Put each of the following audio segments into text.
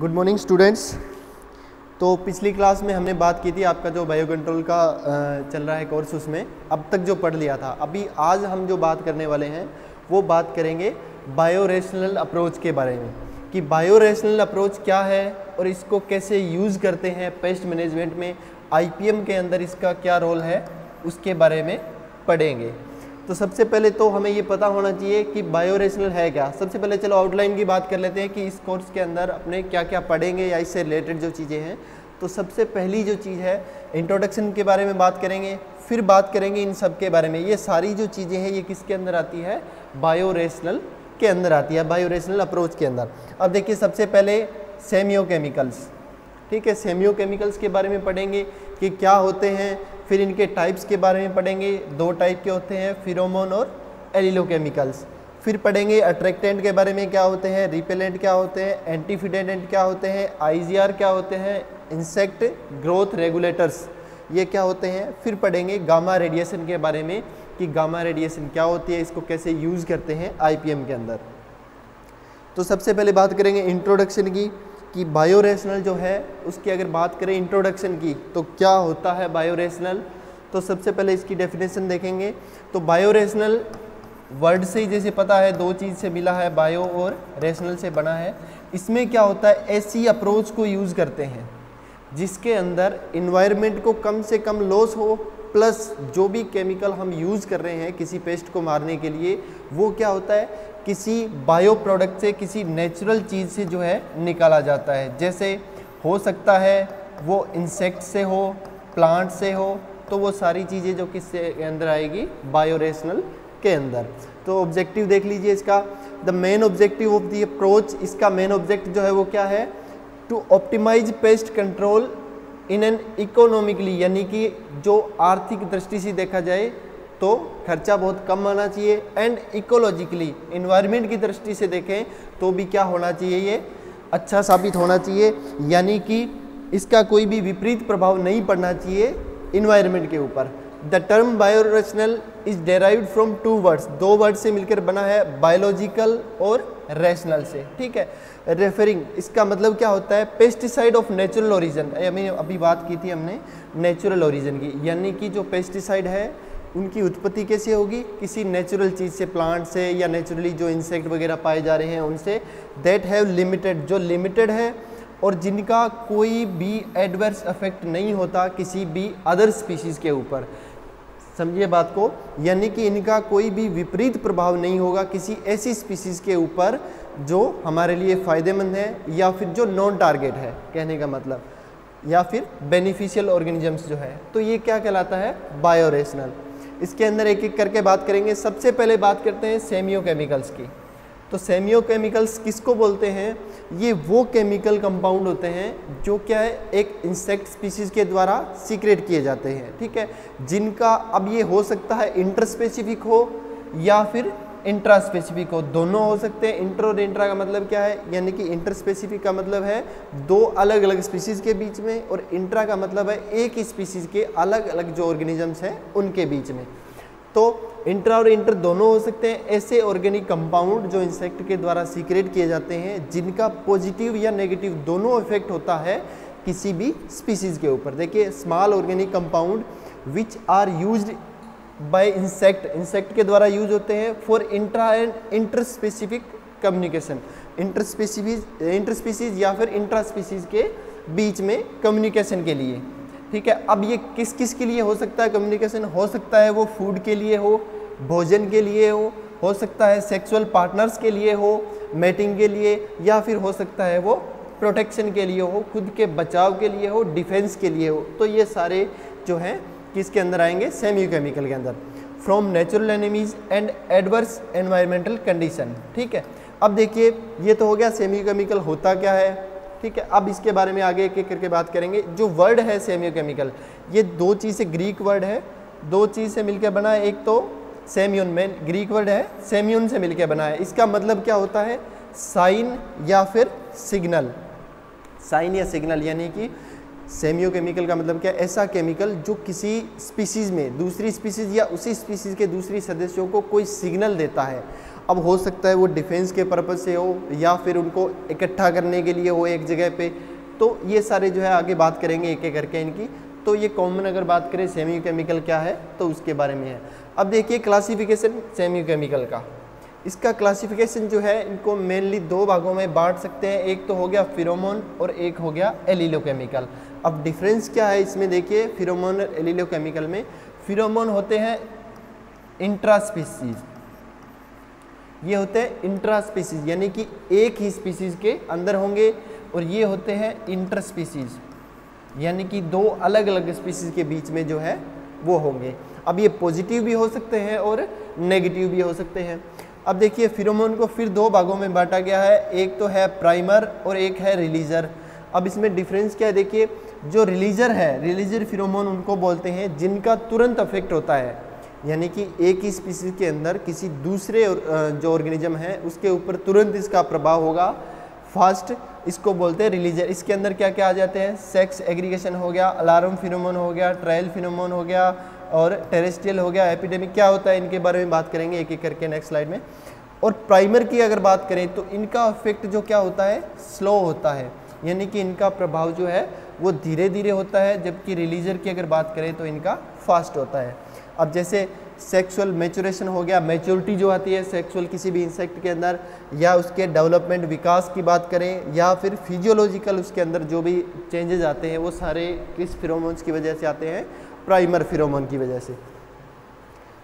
Good morning students तो पिछली class में हमने बात की थी आपका जो बायो कंट्रोल का चल रहा है कोर्स उसमें। अब तक जो पढ़ लिया था। अभी आज हम जो बात करने वाले हैं, वो बात करेंगे बायो रेशनल अप्रोच के बारे में। कि बायो रेशनल अप्रोच क्या है और इसको कैसे यूज़ करते हैं पेस्ट मैनेजमेंट में। आईपीएम के अंदर इसका क्या रोल है, उसके बारे में पढ़ेंगे। तो सबसे पहले तो हमें ये पता होना चाहिए कि बायो रेशनल है क्या। सबसे पहले चलो आउटलाइन की बात कर लेते हैं कि इस कोर्स के अंदर अपने क्या क्या पढ़ेंगे या इससे रिलेटेड जो चीज़ें हैं। तो सबसे पहली जो चीज़ है इंट्रोडक्शन के बारे में बात करेंगे, फिर बात करेंगे इन सब के बारे में। ये सारी जो चीज़ें हैं, ये किसके अंदर आती है? बायो रेशनल के अंदर आती है बायो रेशनल अप्रोच के अंदर। अब देखिए, सबसे पहले सेमियो केमिकल्स ठीक है सेमियो केमिकल्स के बारे में पढ़ेंगे कि क्या होते हैं फिर इनके टाइप्स के बारे में पढ़ेंगे, दो टाइप के होते हैं फिरोमोन और एलिलोकेमिकल्स फिर पढ़ेंगे अट्रैक्टेंट के बारे में क्या होते हैं रिपेलेंट क्या होते हैं एंटीफिडेंट क्या होते हैं आईजीआर क्या होते हैं इंसेक्ट ग्रोथ रेगुलेटर्स ये क्या होते हैं? फिर पढ़ेंगे गामा रेडिएशन के बारे में कि गामा रेडिएशन क्या होती है, इसको कैसे यूज़ करते हैं आईपीएम के अंदर. तो सबसे पहले बात करेंगे इंट्रोडक्शन की. कि बायोरेशनल जो है, उसकी अगर बात करें इंट्रोडक्शन की तो क्या होता है बायोरेशनल तो सबसे पहले इसकी डेफिनेशन देखेंगे। तो बायोरेशनल वर्ड से ही जैसे पता है, दो चीज़ से मिला है बायो और रेशनल से बना है। इसमें क्या होता है, ऐसी अप्रोच को यूज़ करते हैं, जिसके अंदर इन्वायरमेंट को कम से कम लॉस हो प्लस जो भी केमिकल हम यूज़ कर रहे हैं किसी पेस्ट को मारने के लिए, वो क्या होता है किसी बायो प्रोडक्ट से, किसी नेचुरल चीज़ से जो है निकाला जाता है। जैसे हो सकता है वो इंसेक्ट से हो प्लांट से हो तो वो सारी चीज़ें जो किससे अंदर आएगी? बायोरेशनल के अंदर। तो ऑब्जेक्टिव देख लीजिए इसका। The main objective of the approach इसका मेन ऑब्जेक्ट जो है वो क्या है? To optimize pest control in an economically यानी कि जो आर्थिक दृष्टि से देखा जाए तो खर्चा बहुत कम आना चाहिए एंड इकोलॉजिकली इन्वायरमेंट की दृष्टि से देखें तो भी क्या होना चाहिए ये? अच्छा साबित होना चाहिए, यानी कि इसका कोई भी विपरीत प्रभाव नहीं पड़ना चाहिए इन्वायरमेंट के ऊपर। The term biorational is derived from two words दो वर्ड से मिलकर बना है बायोलॉजिकल और रैशनल से, ठीक है? रेफरिंग इसका मतलब क्या होता है? पेस्टिसाइड ऑफ़ नेचुरल ओरिजन अभी अभी बात की थी हमने नेचुरल ओरिजन की, यानी कि जो पेस्टिसाइड है उनकी उत्पत्ति कैसे होगी? किसी नेचुरल चीज़ से प्लांट से, या नेचुरली जो इंसेक्ट वगैरह पाए जा रहे हैं उनसे दैट हैव लिमिटेड जो लिमिटेड है, और जिनका कोई भी एडवर्स इफ़ेक्ट नहीं होता किसी भी अदर स्पीशीज़ के ऊपर। समझिए बात को, यानी कि इनका कोई भी विपरीत प्रभाव नहीं होगा किसी ऐसी स्पीशीज़ के ऊपर जो हमारे लिए फ़ायदेमंद है, या फिर जो नॉन टारगेट है, कहने का मतलब। या फिर बेनिफिशियल ऑर्गेनिजम्स जो है। तो ये क्या कहलाता है? बायोरेशनल इसके अंदर एक एक करके बात करेंगे। सबसे पहले बात करते हैं सेमियो केमिकल्स की। तो सेमियो केमिकल्स किसको बोलते हैं? ये वो केमिकल कंपाउंड होते हैं जो क्या है, एक इंसेक्ट स्पीसीज के द्वारा सीक्रेट किए जाते हैं, ठीक है? जिनका अब ये हो सकता है इंटर स्पेसिफिक हो या फिर इंट्रा स्पेसिफिक हो, दोनों हो सकते हैं। इंटर और इंट्रा का मतलब क्या है? यानी कि इंटर स्पेसिफिक का मतलब है दो अलग अलग स्पीसीज के बीच में और इंट्रा का मतलब है एक ही स्पीसीज के अलग अलग जो ऑर्गेनिजम्स हैं, उनके बीच में। तो इंट्रा और इंटर दोनों हो सकते हैं। ऐसे ऑर्गेनिक कंपाउंड जो इंसेक्ट के द्वारा सीक्रेट किए जाते हैं, जिनका पॉजिटिव या नेगेटिव दोनों इफ़ेक्ट होता है किसी भी स्पीसीज के ऊपर। देखिए small organic compound which are used by insect insect के द्वारा यूज़ होते हैं for intra and inter specific communication inter specific inter species या फिर इंट्रा स्पीसीज के बीच में कम्युनिकेशन के लिए। ठीक है, अब ये किस किस के लिए हो सकता है कम्युनिकेशन हो सकता है वो फ़ूड के लिए हो, भोजन के लिए हो हो सकता है सेक्सुअल पार्टनर्स के लिए हो मेटिंग के लिए, या फिर हो सकता है वो प्रोटेक्शन के लिए हो, खुद के बचाव के लिए हो डिफेंस के लिए हो। तो ये सारे जो हैं किसके अंदर आएँगे? सेमी केमिकल के अंदर। From natural enemies and adverse environmental condition ठीक है? अब देखिए, ये तो हो गया सेमी केमिकल होता क्या है? ठीक है? अब इसके बारे में आगे एक एक करके बात करेंगे। जो वर्ड है सेमियो केमिकल ये दो चीज़ से ग्रीक वर्ड है। दो चीज़ से मिलकर बना है, एक तो सेम्यून में। ग्रीक वर्ड है सेम्यून से मिलकर बना है। इसका मतलब क्या होता है? साइन या फिर सिग्नल साइन या सिग्नल यानी कि सेमियो केमिकल का मतलब क्या ऐसा केमिकल जो किसी स्पीसीज़ में, दूसरी स्पीसीज़ या उसी स्पीसीज़ के दूसरी सदस्यों को कोई सिग्नल देता है। अब हो सकता है वो डिफेंस के पर्पज़ से हो या फिर उनको इकट्ठा करने के लिए हो एक जगह पे। तो ये सारे जो है आगे बात करेंगे एक एक करके इनकी। तो ये कॉमन अगर बात करें सेमी केमिकल क्या है? तो उसके बारे में है। अब देखिए क्लासिफिकेशन सेमी केमिकल का। इसका क्लासिफिकेशन जो है, इनको मेनली दो भागों में बांट सकते हैं। एक तो हो गया फिरोमोन और एक हो गया एलिलोकेमिकल अब डिफरेंस क्या है इसमें? देखिए फिरोमोन और एलिलोकेमिकल में फिरोमोन होते हैं इंट्रास्पीसीज ये होते हैं इंट्रास्पीसीज यानी कि एक ही स्पीसीज के अंदर होंगे और ये होते हैं इंटरस्पीसीज यानी कि दो अलग अलग स्पीसीज के बीच में जो है, वो होंगे। अब ये पॉजिटिव भी हो सकते हैं और नेगेटिव भी हो सकते हैं। अब देखिए, फिरोमोन को फिर दो भागों में बांटा गया है। एक तो है प्राइमर और एक है रिलीजर। अब इसमें डिफरेंस क्या है? देखिए, जो रिलीजर है, रिलीजर फिरोमोन उनको बोलते हैं, जिनका तुरंत अफेक्ट होता है। यानी कि एक ही स्पीसीज के अंदर किसी दूसरे जो ऑर्गेनिज्म है, उसके ऊपर तुरंत इसका प्रभाव होगा। फास्ट इसको बोलते हैं रिलीजर। इसके अंदर क्या क्या आ जाते हैं? सेक्स एग्रीगेशन हो गया अलार्म फिनोमोन हो गया ट्रायल फिनोमोन हो गया और टेरेस्ट्रियल हो गया एपिडेमिक क्या होता है, इनके बारे में बात करेंगे एक एक करके नेक्स्ट स्लाइड में। और प्राइमर की अगर बात करें तो इनका इफ़ेक्ट जो क्या होता है स्लो होता है। यानी कि इनका प्रभाव जो है, वो धीरे धीरे होता है, जबकि रिलीजर की अगर बात करें तो इनका फास्ट होता है। अब जैसे सेक्सुअल मेचुरेशन हो गया मेच्योरिटी जो आती है सेक्सुअल किसी भी इंसेक्ट के अंदर, या उसके डेवलपमेंट विकास की बात करें, या फिर फिजियोलॉजिकल उसके अंदर जो भी चेंजेस आते हैं, वो सारे किस फिरोमोन्स की वजह से आते हैं प्राइमर फिरोमोन की वजह से।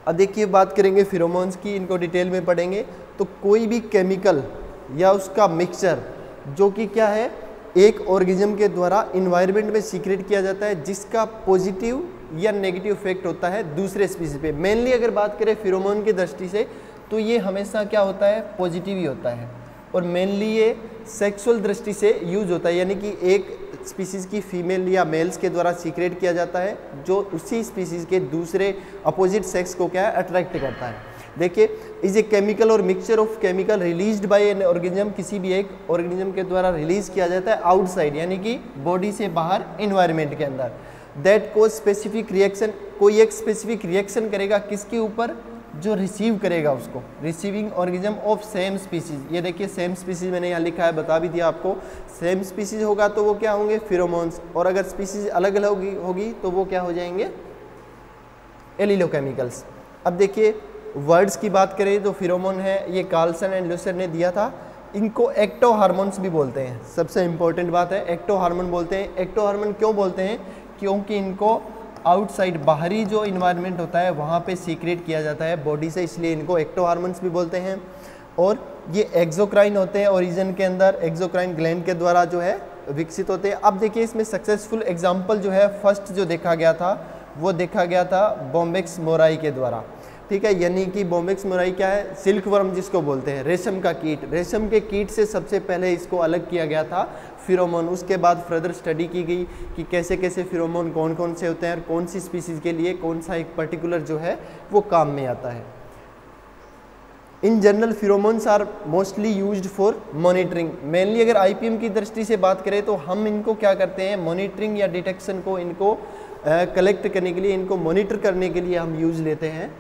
अब देखिए, बात करेंगे फिरोमोन्स की, इनको डिटेल में पढ़ेंगे। तो कोई भी केमिकल या उसका मिक्सचर जो कि क्या है, एक ऑर्गेनिज्म के द्वारा इन्वायरमेंट में सीक्रेट किया जाता है, जिसका पॉजिटिव या नेगेटिव इफ़ेक्ट होता है दूसरे स्पीसीज पे। मेनली अगर बात करें फिरोमोन की दृष्टि से तो ये हमेशा क्या होता है पॉजिटिव ही होता है। और मेनली ये सेक्सुअल दृष्टि से यूज़ होता है, यानी कि एक स्पीसीज़ की फीमेल या मेल्स के द्वारा सीक्रेट किया जाता है, जो उसी स्पीसीज़ के दूसरे अपोजिट सेक्स को क्या है, अट्रैक्ट करता है। देखिए, इज़ ए केमिकल और mixture of chemical released by an organism, किसी भी एक ऑर्गेनिज्म के द्वारा रिलीज़ किया जाता है आउटसाइड, यानी कि बॉडी से बाहर इन्वायरमेंट के अंदर। दैट को स्पेसिफिक रिएक्शन कोई एक स्पेसिफिक रिएक्शन करेगा, किसके ऊपर? जो रिसीव करेगा उसको। Receiving organism of same species ये देखिए सेम स्पीसीज मैंने यहाँ लिखा है, बता भी दिया आपको। सेम स्पीसीज होगा तो वो क्या होंगे? फिरोमोन्स और अगर स्पीसीज अलग अलग होगी होगी तो वो क्या हो जाएँगे? एलिलोकेमिकल्स अब देखिए वर्ड्स की बात करें तो फिरोमोन है, ये कार्लसन एंड लूसर ने दिया था। इनको एक्टो हार्मोन्स भी बोलते हैं। सबसे इंपॉर्टेंट बात है एक्टो हार्मोन बोलते हैं। एक्टो हार्मोन क्यों बोलते हैं? क्योंकि इनको आउटसाइड बाहरी जो इन्वायरमेंट होता है, वहाँ पे सीक्रेट किया जाता है बॉडी से, इसलिए इनको एक्टो हार्मोन्स भी बोलते हैं। और ये एक्जोक्राइन होते हैं ओरिजन के अंदर एक्जोक्राइन ग्लैंड के द्वारा जो है विकसित होते हैं। अब देखिए इसमें सक्सेसफुल एग्ज़ाम्पल जो है फ़र्स्ट जो देखा गया था, वो देखा गया था बॉम्बेक्स मोराई के द्वारा। ठीक है, यानी कि बोमिक्स मुराई क्या है? सिल्क वर्म जिसको बोलते हैं, रेशम का कीट। रेशम के कीट से सबसे पहले इसको अलग किया गया था, फिरोमोन। उसके बाद फर्दर स्टडी की गई कि कैसे कैसे फिरोमोन कौन कौन से होते हैं और कौन सी स्पीसीज़ के लिए कौन सा एक पर्टिकुलर जो है, वो काम में आता है। In general pheromones are mostly use for monitoring mainly अगर आईपीएम की दृष्टि से बात करें तो हम इनको क्या करते हैं मॉनिटरिंग या डिटेक्शन को इनको कलेक्ट करने के लिए, इनको मॉनिटर करने के लिए हम यूज़ लेते हैं।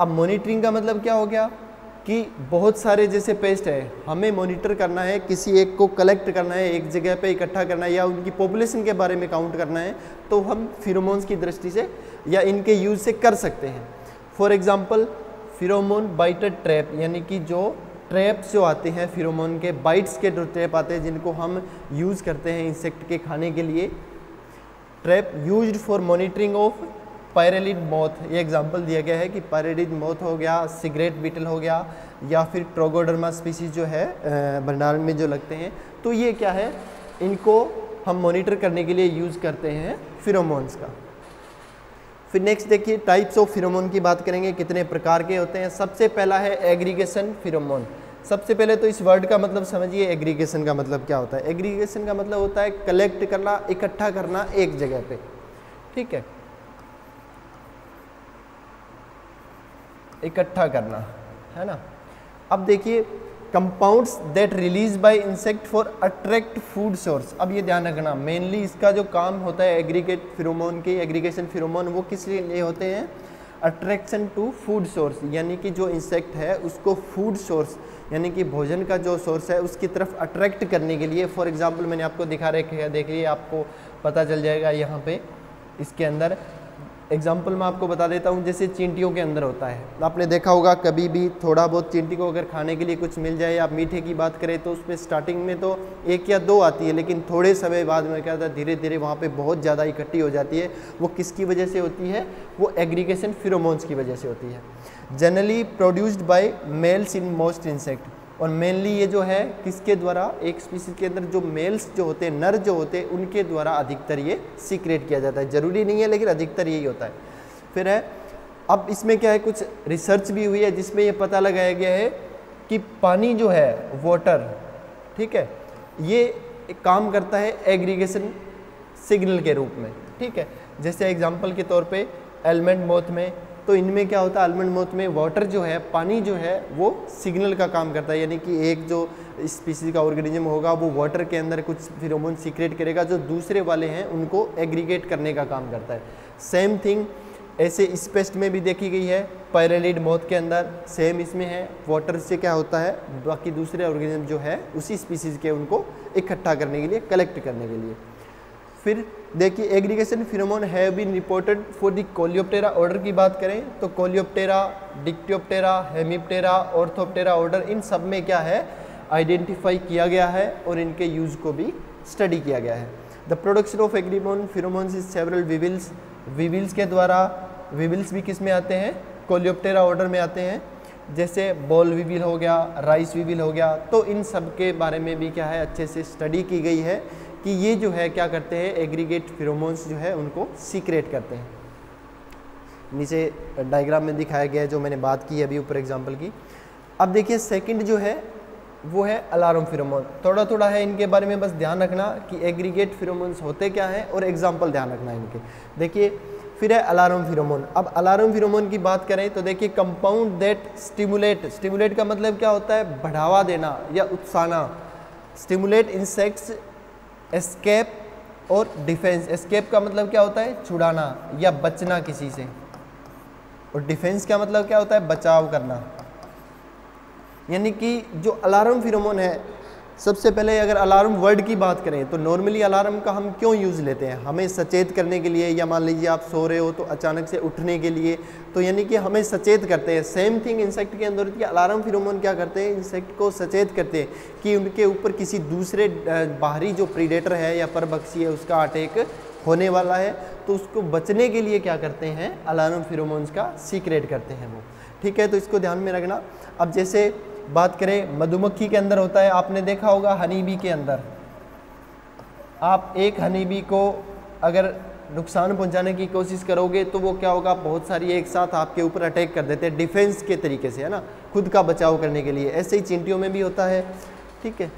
अब मॉनिटरिंग का मतलब क्या हो गया? कि बहुत सारे जैसे पेस्ट है, हमें मॉनिटर करना है, किसी एक को कलेक्ट करना है, एक जगह पे इकट्ठा करना है, या उनकी पॉपुलेशन के बारे में काउंट करना है तो हम फिरोमोन्स की दृष्टि से या इनके यूज़ से कर सकते हैं। For example pheromone baited trap यानी कि जो ट्रैप्स जो आते हैं फिरोमोन के बाइट्स के जो ट्रैप आते हैं, जिनको हम यूज़ करते हैं इंसेक्ट के खाने के लिए trap use for monitoring of pyralid moth ये एग्जांपल दिया गया है कि पायरेलिड मौत हो गया सिगरेट बीटल हो गया, या फिर ट्रोगोडर्मा स्पीसीज जो है भंडार में जो लगते हैं तो ये क्या है? इनको हम मॉनिटर करने के लिए यूज़ करते हैं फिरोमोन्स का। फिर नेक्स्ट देखिए टाइप्स ऑफ़ फिरोमोन की बात करेंगे, कितने प्रकार के होते हैं। सबसे पहला है एग्रीगेशन फिरोमोन सबसे पहले तो इस वर्ड का मतलब समझिए एग्रीगेशन का मतलब क्या होता है? एग्रीगेशन का मतलब होता है कलेक्ट करना, इकट्ठा करना एक जगह पे। ठीक है? इकट्ठा करना, है ना? अब देखिए compounds that release by insect for attract food source अब ये ध्यान रखना मेनली इसका जो काम होता है एग्रीगेट फिरोमोन की एग्रीगेशन फिरोमोन वो किस लिए होते हैं? अट्रैक्शन टू फ़ूड सोर्स यानी कि जो इंसेक्ट है, उसको फ़ूड सोर्स यानी कि भोजन का जो सोर्स है, उसकी तरफ़ अट्रैक्ट करने के लिए फॉर एग्जांपल मैंने आपको दिखा रखे है देखिए आपको पता चल जाएगा यहाँ पे, इसके अंदर एग्ज़ाम्पल मैं आपको बता देता हूँ, जैसे चींटियों के अंदर होता है। आपने देखा होगा, कभी भी थोड़ा बहुत चींटी को अगर खाने के लिए कुछ मिल जाए या मीठे की बात करें तो उसमें स्टार्टिंग में तो एक या दो आती है, लेकिन थोड़े समय बाद में क्या होता है धीरे धीरे वहाँ पर बहुत ज़्यादा इकट्ठी हो जाती है। वो किसकी वजह से होती है? वो एग्रीगेशन फिरोमोन्स की वजह से होती है। Generally produced by males in most insect और मेनली ये जो है, किसके द्वारा? एक स्पीसीज के अंदर जो मेल्स जो होते हैं, नर जो होते हैं, उनके द्वारा अधिकतर ये सीक्रेट किया जाता है। ज़रूरी नहीं है, लेकिन अधिकतर यही होता है। फिर है, अब इसमें क्या है, कुछ रिसर्च भी हुई है, जिसमें ये पता लगाया गया है कि पानी जो है वाटर ठीक है, ये काम करता है एग्रीगेशन सिग्नल के रूप में, ठीक है। जैसे एग्ज़ाम्पल के तौर पर एलमेंट मोथ में तो इनमें क्या होता है आलमंड मोथ में वाटर जो है, पानी जो है, वो सिग्नल का काम करता है। यानी कि एक जो स्पीसीज का ऑर्गेनिज्म होगा, वो वाटर के अंदर कुछ फिरोमोन सीक्रेट करेगा, जो दूसरे वाले हैं, उनको एग्रीगेट करने का काम करता है। सेम थिंग ऐसे स्पेस्ट में भी देखी गई है पैरेलिड मोथ के अंदर सेम इसमें है। वाटर से क्या होता है, बाकी दूसरे ऑर्गेनिज्म जो है, उसी स्पीसीज के उनको इकट्ठा करने के लिए कलेक्ट करने के लिए। फिर देखिए aggregation phenomenon have been reported for the coleoptera order की बात करें तो coleoptera dictyoptera hemiptera orthoptera order इन सब में क्या है? आइडेंटिफाई किया गया है और इनके यूज़ को भी स्टडी किया गया है। The production of aggregation pheromones is several weevils weevils के द्वारा विविल्स भी किसमें आते हैं? कोलियोप्टेरा ऑर्डर में आते हैं। जैसे बॉल विविल हो गया राइस विविल हो गया तो इन सब के बारे में भी क्या है? अच्छे से स्टडी की गई है। कि ये जो है, क्या करते हैं एग्रीगेट फिरोमोन्स जो है, उनको सीक्रेट करते हैं। नीचे डायग्राम में दिखाया गया है, जो मैंने बात की अभी ऊपर एग्ज़ाम्पल की। अब देखिए सेकंड जो है, वो है अलार्म फिरोमोन थोड़ा थोड़ा है इनके बारे में बस ध्यान रखना कि एग्रीगेट फिरोमोन्स होते क्या हैं और एग्ज़ाम्पल ध्यान रखना इनके। देखिए, फिर है अलार्म फिरोमोन अब अलार्म फिरोमोन की बात करें तो देखिए कंपाउंड दैट स्टिमुलेट स्टिमुलेट का मतलब क्या होता है? बढ़ावा देना या उत्साहना। स्टिमुलेट इंसेक्ट्स एस्केप और डिफेंस एस्केप का मतलब क्या होता है? छुड़ाना या बचना किसी से। और डिफेंस का मतलब क्या होता है? बचाव करना। यानी कि जो अलार्म फिरोमोन है सबसे पहले अगर अलार्म वर्ड की बात करें तो नॉर्मली अलार्म का हम क्यों यूज़ लेते हैं? हमें सचेत करने के लिए, या मान लीजिए आप सो रहे हो तो अचानक से उठने के लिए तो यानी कि हमें सचेत करते हैं। सेम थिंग इंसेक्ट के अंदर कि अलार्म फिरोमोन क्या करते हैं? इंसेक्ट को सचेत करते हैं कि उनके ऊपर किसी दूसरे बाहरी जो प्रीडेटर है या परभक्षी है, उसका अटैक होने वाला है। तो उसको बचने के लिए क्या करते हैं? अलार्म फिरोमोन्स का सीक्रेट करते हैं वो। ठीक है तो इसको ध्यान में रखना। अब जैसे बात करें, मधुमक्खी के अंदर होता है, आपने देखा होगा हनी बी के अंदर। आप एक हनी बी को अगर नुकसान पहुँचाने की कोशिश करोगे तो वो क्या होगा, बहुत सारी एक साथ आपके ऊपर अटैक कर देते हैं डिफेंस के तरीके से, है ना? खुद का बचाव करने के लिए। ऐसे ही चिंटियों में भी होता है, ठीक है?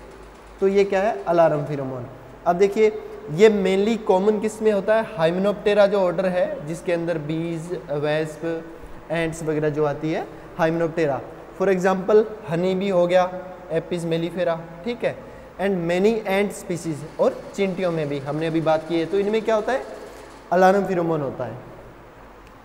तो ये क्या है? अलार्म फिरोमोन अब देखिए, ये मेनली कॉमन किसमें होता है? हाइमिनोप्टेरा जो ऑर्डर है, जिसके अंदर बीज वेस्प एंड्स वगैरह जो आती है हाइमिनोप्टेरा फॉर एग्ज़ाम्पल हनी भी हो गया एपिस मेलीफेरा ठीक है? एंड मैनी एंड स्पीसीज और चिंटियों में भी, हमने अभी बात की है तो इनमें क्या होता है? अलार्म फिरोमोन होता है।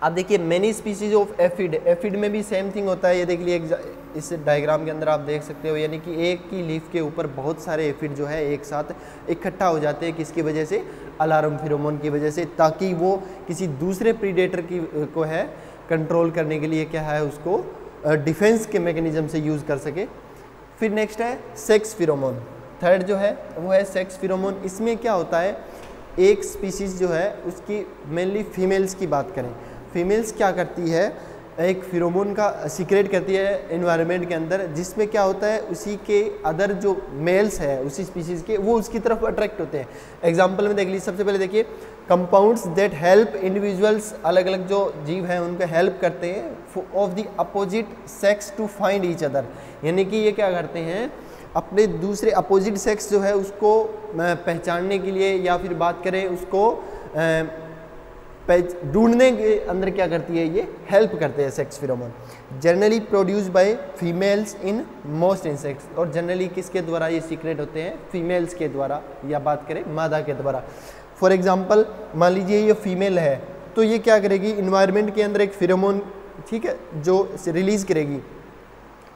आप देखिए many species of aphid aphid में भी सेम थिंग होता है, ये देख लिए इस डायग्राम के अंदर आप देख सकते हो, यानी कि एक की लीफ के ऊपर बहुत सारे एफिड जो है, एक साथ इकट्ठा हो जाते हैं, किसकी वजह से? अलार्म फिरोमोन की वजह से, ताकि वो किसी दूसरे प्रीडेटर की, को है कंट्रोल करने के लिए क्या है, उसको डिफेंस के मैकेनिज्म से यूज़ कर सके। फिर नेक्स्ट है सेक्स फिरोमोन थर्ड जो है, वो है सेक्स फिरोमोन इसमें क्या होता है? एक स्पीसीज जो है, उसकी मेनली फीमेल्स की बात करें। फीमेल्स क्या करती है? एक फिरोमोन का सीक्रेट करती है इन्वायरमेंट के अंदर, जिसमें क्या होता है? उसी के अदर जो मेल्स है, उसी स्पीसीज के, वो उसकी तरफ़ अट्रैक्ट होते हैं। एग्ज़ाम्पल में देख लीजिए, सबसे पहले देखिए कंपाउंड्स दैट हेल्प इंडिविजुअल्स अलग अलग जो जीव हैं, उनको हेल्प करते हैं of the opposite sex to find each other यानी कि ये क्या करते हैं? अपने दूसरे अपोजिट सेक्स जो है, उसको पहचानने के लिए या फिर बात करें, उसको ढूँढने के अंदर क्या करती है, ये हेल्प करते हैं sex pheromone generally produce by females in most insects और जनरली किसके द्वारा ये सीक्रेट होते हैं? फीमेल्स के द्वारा, या बात करें, मादा के द्वारा. फॉर एग्ज़ाम्पल मान लीजिए ये फीमेल है तो ये क्या करेगी? इन्वायरमेंट के अंदर एक फिरोमोन ठीक है, जो रिलीज़ करेगी।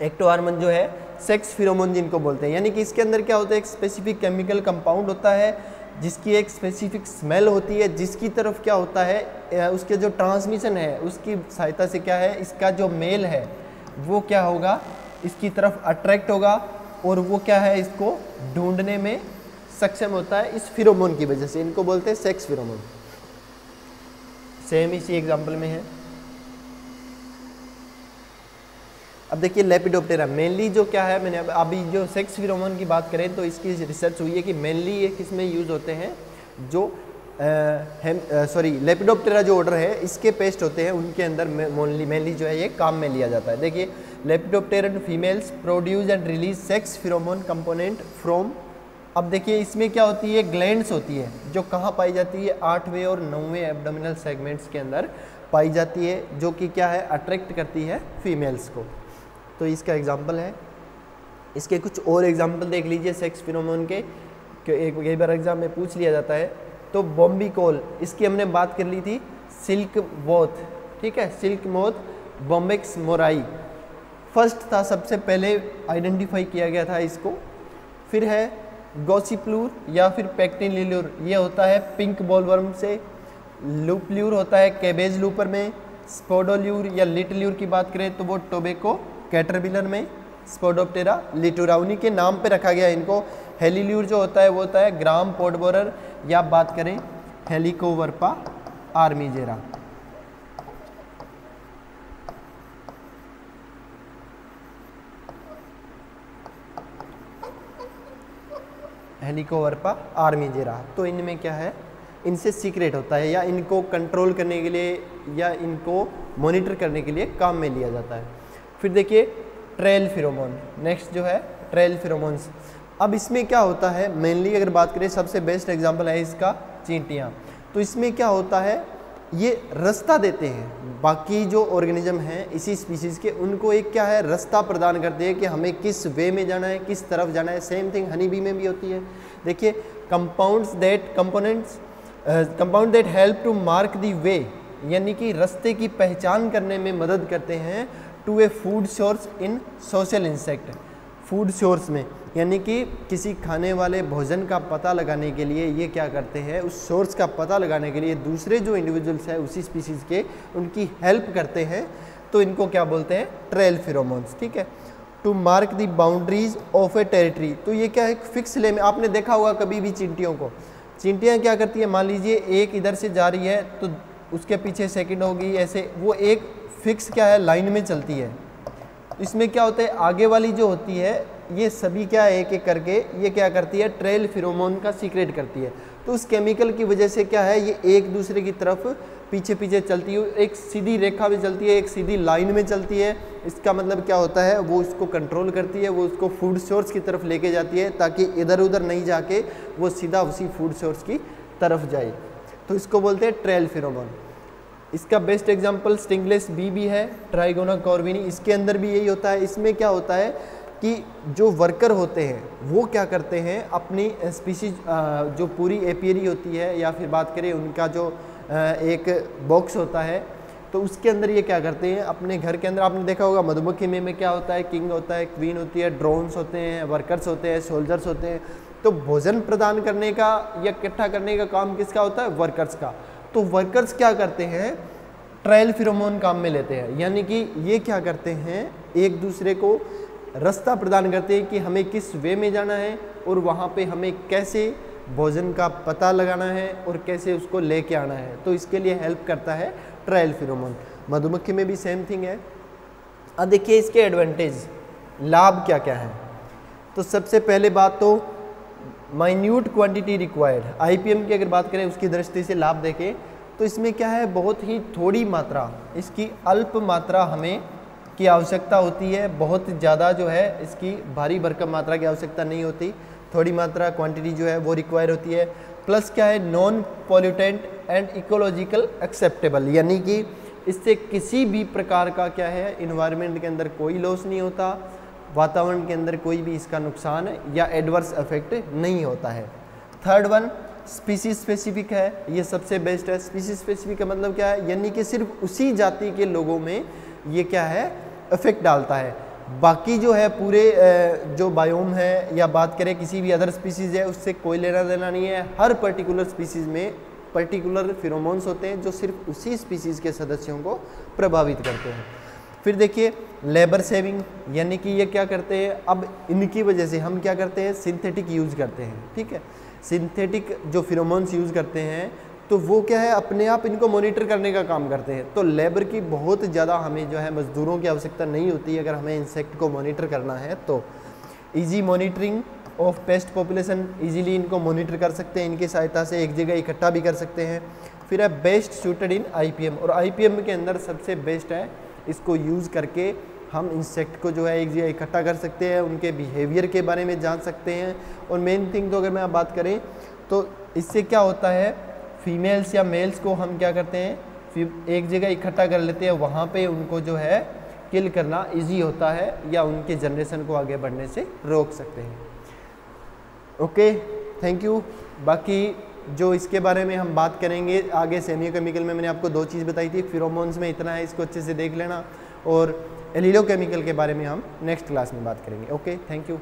एक्टो हार्मोन जो है सेक्स फिरोमोन जिनको बोलते हैं। यानी कि इसके अंदर क्या होता है? एक स्पेसिफिक केमिकल कंपाउंड होता है, जिसकी एक स्पेसिफिक स्मेल होती है, जिसकी तरफ़ क्या होता है उसके जो ट्रांसमिशन है, उसकी सहायता से क्या है? इसका जो मेल है, वो क्या होगा? इसकी तरफ़ अट्रैक्ट होगा, और वो क्या है? इसको ढूँढने में सक्षम होता है इस फिरोमोन की वजह से। इनको बोलते हैं सेक्स फिरोमोन सेम इसी एग्ज़ाम्पल में है। अब देखिए लेपिडोप्टेरा मेनली जो क्या है, मैंने अभी जो सेक्स फिरोमोन की बात करें तो इसकी रिसर्च हुई है कि मेनली ये किसमें यूज़ होते हैं, जो सॉरी लेपिडोप्टेरा जो ऑर्डर है, इसके पेस्ट होते हैं, उनके अंदर मोनली मेनली जो है, ये काम में लिया जाता है। देखिए lepidopteran females produce and release sex pheromone component from अब देखिए, इसमें क्या होती है? ग्लैंड्स होती है, जो कहाँ पाई जाती है? आठवें और नौवें एबडोमिनल सेगमेंट्स के अंदर पाई जाती है, जो कि क्या है? अट्रैक्ट करती है फीमेल्स को। तो इसका एग्ज़ाम्पल है। इसके कुछ और एग्ज़ाम्पल देख लीजिए सेक्स फिनोमोन के। एक, कई बार एग्ज़ाम में पूछ लिया जाता है। तो बॉम्बी इसकी हमने बात कर ली थी सिल्क वोथ ठीक है? Silk moth bombyx mori first था, सबसे पहले आइडेंटिफाई किया गया था इसको। फिर है गोसीप्लूर या फिर पैक्टिन लिल्यूर ये होता है पिंक बॉलवर्म से लूपल्यूर होता है कैबेज लूपर में। स्पोडोल्यूर या लिटल्यूर की बात करें तो वो टोबेको कैटरबिलर में। स्पोडोप्टेरा लिटोराउनी के नाम पे रखा गया है इनको। हेलील्यूर जो होता है, वो होता है ग्राम पोडबोरर या बात करें हेलिकोवर्पा आर्मीजेरा। हेलिकोवर्पा आर्मीजेरा तो इनमें क्या है? इनसे सीक्रेट होता है या इनको कंट्रोल करने के लिए या इनको मॉनिटर करने के लिए काम में लिया जाता है। फिर देखिए, ट्रेल फिरोमोन। नेक्स्ट जो है, ट्रेल फिरोमोन्स। अब इसमें क्या होता है? मेनली अगर बात करें, सबसे बेस्ट एग्ज़ाम्पल है इसका चींटियाँ। तो इसमें क्या होता है? ये रास्ता देते हैं। बाकी जो ऑर्गेनिज्म हैं, इसी स्पीसीज़ के, उनको एक क्या है, रास्ता प्रदान करते हैं कि हमें किस वे में जाना है, किस तरफ़ जाना है। सेम थिंग हनी बी में भी होती है। देखिए compounds that components compound that help to mark the way यानी कि रास्ते की पहचान करने में मदद करते हैं to a food source in social insect food source में। यानी कि किसी खाने वाले भोजन का पता लगाने के लिए ये क्या करते हैं, उस सोर्स का पता लगाने के लिए दूसरे जो इंडिविजुअल्स हैं, उसी स्पीसीज़ के, उनकी हेल्प करते हैं। तो इनको क्या बोलते हैं? ट्रेल फिरोमोन्स ठीक है? To mark the boundaries of a territory तो ये क्या है? फिक्स ले में, आपने देखा होगा कभी भी चिंटियों को। चिंटियाँ क्या करती है? मान लीजिए एक इधर से जा रही है तो उसके पीछे सेकंड होगी, ऐसे, वो एक फिक्स क्या है? लाइन में चलती है। इसमें क्या होता है? आगे वाली जो होती है ये सभी क्या एक एक करके ये क्या करती है? ट्रेल फिरोमोन का सीक्रेट करती है। तो उस केमिकल की वजह से क्या है? ये एक दूसरे की तरफ़ पीछे पीछे चलती है एक सीधी रेखा में चलती है, एक सीधी लाइन में चलती है। इसका मतलब क्या होता है? वो उसको कंट्रोल करती है, वो उसको फ़ूड सोर्स की तरफ़ लेके जाती है, ताकि इधर उधर नहीं जाके वो सीधा उसी फ़ूड सोर्स की तरफ़ जाए। तो इसको बोलते हैं ट्रेल फिरोमोन। इसका बेस्ट एग्जांपल स्टिंगलेस बी भी है ट्राइगोना कॉर्विनी इसके अंदर भी यही होता है। इसमें क्या होता है? कि जो वर्कर होते हैं, वो क्या करते हैं? अपनी स्पीसीज जो पूरी एपियरी होती है या फिर बात करें उनका जो एक बॉक्स होता है तो उसके अंदर ये क्या करते हैं? अपने घर के अंदर आपने देखा होगा, मधुमक्खी में में क्या होता है? किंग होता है क्वीन होती है ड्रोन्स होते हैं वर्कर्स होते हैं सोल्जर्स होते हैं। तो भोजन प्रदान करने का या इकट्ठा करने का काम किसका होता है? वर्कर्स का। तो वर्कर्स क्या करते हैं? ट्रायल फिरोमोन काम में लेते हैं। यानी कि ये क्या करते हैं? एक दूसरे को रास्ता प्रदान करते हैं कि हमें किस वे में जाना है और वहाँ पे हमें कैसे भोजन का पता लगाना है और कैसे उसको लेके आना है। तो इसके लिए हेल्प करता है ट्रायल फिरोमोन मधुमक्खी में भी सेम थिंग है। अब देखिए इसके एडवांटेज लाभ क्या क्या है? तो सबसे पहले बात तो माइन्यूट क्वांटिटी रिक्वायर्ड आईपीएम की अगर बात करें, उसकी दृष्टि से लाभ देखें तो इसमें क्या है? बहुत ही थोड़ी मात्रा, इसकी अल्प मात्रा हमें की आवश्यकता होती है। बहुत ज़्यादा जो है इसकी भारी भरकम मात्रा की आवश्यकता नहीं होती। थोड़ी मात्रा क्वांटिटी जो है वो रिक्वायर होती है। प्लस क्या है? Non pollutant and ecological acceptable यानी कि इससे किसी भी प्रकार का क्या है? इन्वायरमेंट के अंदर कोई लॉस नहीं होता। वातावरण के अंदर कोई भी इसका नुकसान या एडवर्स इफ़ेक्ट नहीं होता है। थर्ड वन स्पीसी स्पेसिफिक है। ये सबसे बेस्ट है। स्पीसी स्पेसिफिक का मतलब क्या है? यानी कि सिर्फ़ उसी जाति के लोगों में ये क्या है? इफ़ेक्ट डालता है। बाकी जो है पूरे जो बायोम है या बात करें किसी भी अदर स्पीसीज़ है, उससे कोई लेना देना नहीं है। हर पर्टिकुलर स्पीसीज़ में पर्टिकुलर फिरोमोन्स होते हैं, जो सिर्फ़ उसी स्पीसीज़ के सदस्यों को प्रभावित करते हैं। फिर देखिए लेबर सेविंग यानी कि ये क्या करते हैं? अब इनकी वजह से हम क्या करते हैं? सिंथेटिक यूज़ करते हैं, ठीक है? सिंथेटिक जो फिरोमोन्स यूज़ करते हैं तो वो क्या है, अपने आप इनको मॉनिटर करने का काम करते हैं। तो लेबर की बहुत ज़्यादा हमें जो है मज़दूरों की आवश्यकता नहीं होती, अगर हमें इंसेक्ट को मॉनिटर करना है तो easy monitoring of pest population easily इनको मॉनिटर कर सकते हैं, इनकी सहायता से एक जगह इकट्ठा भी कर सकते हैं। फिर है बेस्ट सूटेड इन आईपीएम और आईपीएम के अंदर सबसे बेस्ट है, इसको यूज़ करके हम इंसेक्ट को जो है एक जगह इकट्ठा कर सकते हैं, उनके बिहेवियर के बारे में जान सकते हैं। और मेन थिंग तो अगर मैं आप बात करें तो इससे क्या होता है फीमेल्स या मेल्स को हम क्या करते हैं? एक जगह इकट्ठा कर लेते हैं, वहाँ पे उनको जो है किल करना इजी होता है या उनके जनरेशन को आगे बढ़ने से रोक सकते हैं। ओके थैंक यू बाकी जो इसके बारे में हम बात करेंगे, आगे सेमियो केमिकल में मैंने आपको दो चीज़ बताई थी फिरोमोन्स में इतना है, इसको अच्छे से देख लेना और एलिलो केमिकल के बारे में हम नेक्स्ट क्लास में बात करेंगे। Okay thank you